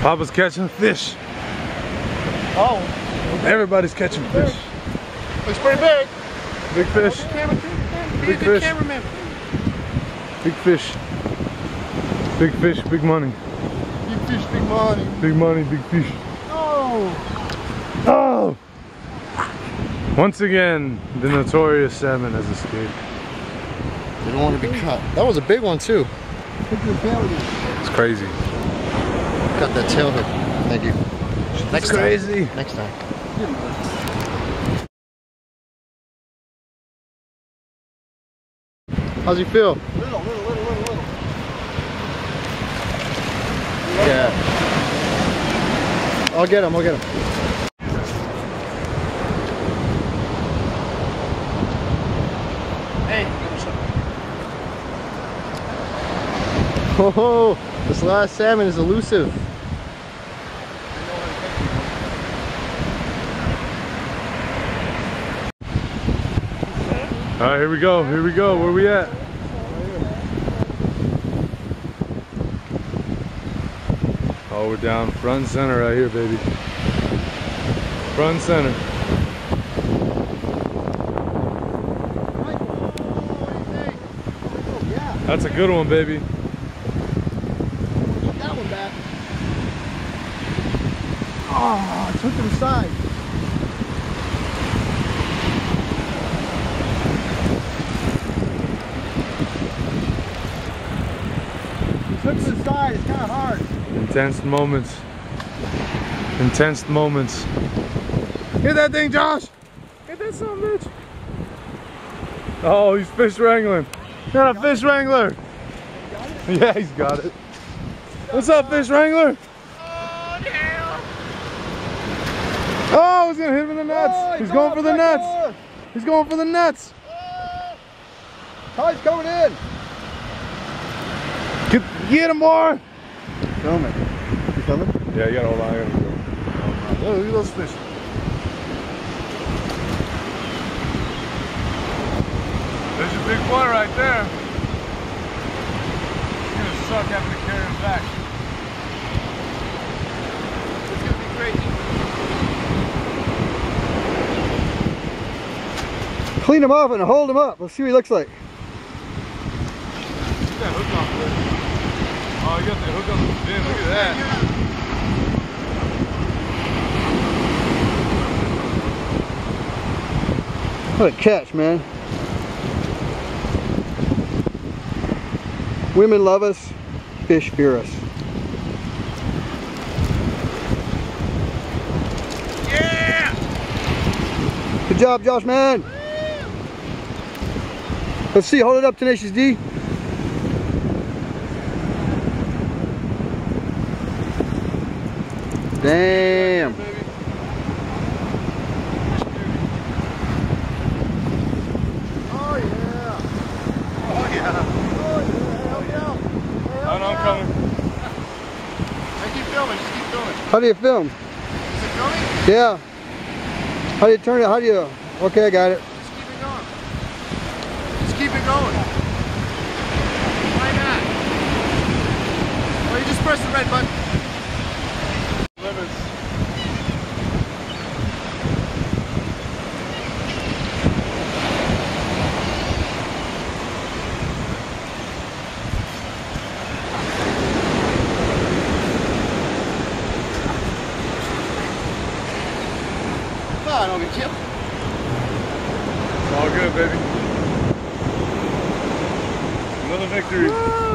Papa's catching fish. Oh. Everybody's catching fish. Looks pretty big. Big fish. Big fish. Big fish. Big fish, big money. Big fish, big money. Big money, big fish. Oh. Oh! Once again, the notorious salmon has escaped. They don't want to be cut. That was a big one too. It's crazy. Got that tail hook. Thank you. Next crazy. time. Next time. How's he feel? Little, little, little, little, little. Yeah. I'll get him, I'll get him. Hey, give him some. Oh, this last salmon is elusive. All right, here we go. Here we go. Where we at? Oh, we're down front center right here, baby. Front center. That's a good one, baby. Oh, I took to the side. To the side, it's kind of hard. Intense moments. Intense moments. Hit that thing, Josh! Hit that son of a bitch! Oh, he's fish wrangling. Got a fish wrangler! Yeah, he's got it. What's up, fish wrangler? Oh, oh he's gonna hit him in the nuts. Oh, he's he's going for the nuts. door. He's going for the nuts. Tide's coming in. Get, get him, boy. Film it. You filming? Yeah, you gotta hold on. I gotta go. Oh, look at those fish. There's a big boy right there. It's gonna suck having to carry him back. It's gonna be crazy. Clean him off and hold him up. Let's see what he looks like. Get that hook off there. Oh, you got the hook on the fin. Look at that. What a catch, man. Women love us, fish fear us. Yeah! Good job, Josh, man. Let's see, hold it up, Tenacious D. Damn. Oh yeah. Oh yeah. Oh yeah. Oh, oh no, I'm coming. I keep filming, just keep filming. How do you film? Is it filming? Yeah. How do you turn it? How do you? Okay, I got it. Just keep it going. Just keep it going. Why not? Well, you just press the red button. I don't get killed. It's all good, baby. Another victory.